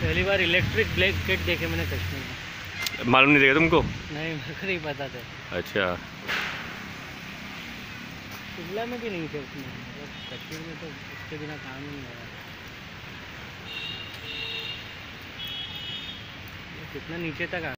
पहली बार electric black blanket देखे मैंने कश्मीर में। मालूम नहीं देखा तुमको? नहीं मेरे को नहीं पता था। अच्छा। शिमला में भी नहीं थे उसमें मतलब कश्मीर में तो उसके बिना काम ही नहीं हो रहा कितना नीचे तक आ